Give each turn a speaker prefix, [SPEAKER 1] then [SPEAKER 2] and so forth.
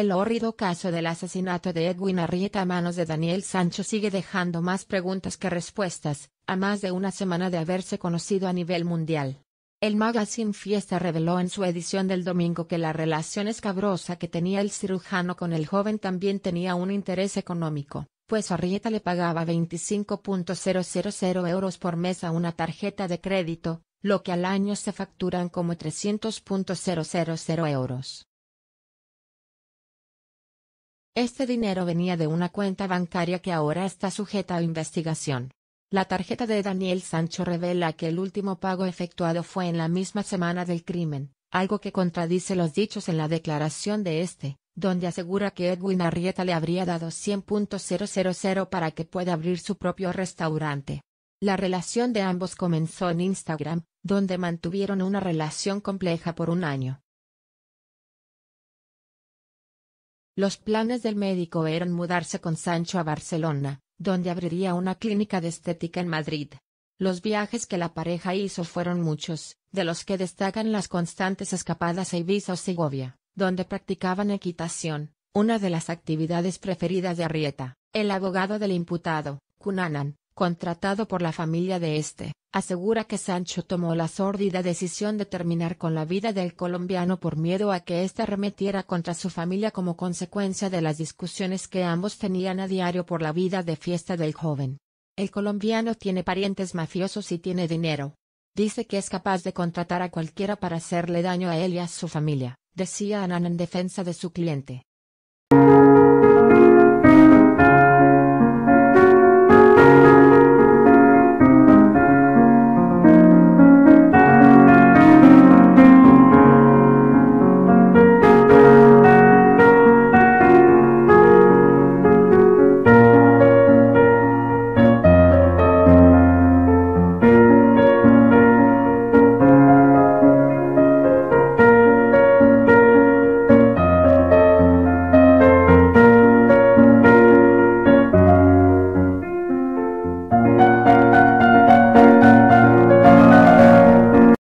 [SPEAKER 1] El hórrido caso del asesinato de Edwin Arrieta a manos de Daniel Sancho sigue dejando más preguntas que respuestas, a más de una semana de haberse conocido a nivel mundial. El magazine Fiesta reveló en su edición del domingo que la relación escabrosa que tenía el cirujano con el joven también tenía un interés económico, pues Arrieta le pagaba 25.000 euros por mes a una tarjeta de crédito, lo que al año se facturan como 300.000 euros. Este dinero venía de una cuenta bancaria que ahora está sujeta a investigación. La tarjeta de Daniel Sancho revela que el último pago efectuado fue en la misma semana del crimen, algo que contradice los dichos en la declaración de este, donde asegura que Edwin Arrieta le habría dado 100.000 para que pueda abrir su propio restaurante. La relación de ambos comenzó en Instagram, donde mantuvieron una relación compleja por un año. Los planes del médico eran mudarse con Sancho a Barcelona, donde abriría una clínica de estética en Madrid. Los viajes que la pareja hizo fueron muchos, de los que destacan las constantes escapadas a Ibiza o Segovia, donde practicaban equitación, una de las actividades preferidas de Arrieta. El abogado del imputado, Cunanan, contratado por la familia de este, asegura que Sancho tomó la sórdida decisión de terminar con la vida del colombiano por miedo a que éste arremetiera contra su familia como consecuencia de las discusiones que ambos tenían a diario por la vida de fiesta del joven. El colombiano tiene parientes mafiosos y tiene dinero. Dice que es capaz de contratar a cualquiera para hacerle daño a él y a su familia, decía Anan en defensa de su cliente.